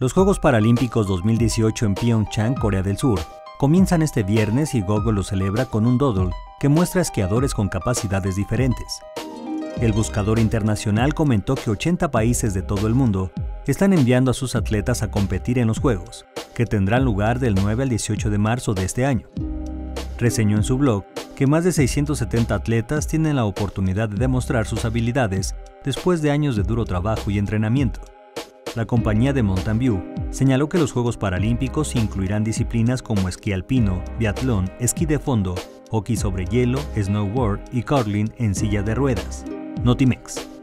Los Juegos Paralímpicos 2018 en Pyeongchang, Corea del Sur, comienzan este viernes y Google lo celebra con un doodle que muestra esquiadores con capacidades diferentes. El buscador internacional comentó que 80 países de todo el mundo están enviando a sus atletas a competir en los Juegos, que tendrán lugar del 9 al 18 de marzo de este año. Reseñó en su blog que más de 670 atletas tienen la oportunidad de demostrar sus habilidades después de años de duro trabajo y entrenamiento. La compañía de Mountain View señaló que los Juegos Paralímpicos incluirán disciplinas como esquí alpino, biatlón, esquí de fondo, hockey sobre hielo, snowboard y curling en silla de ruedas. Notimex.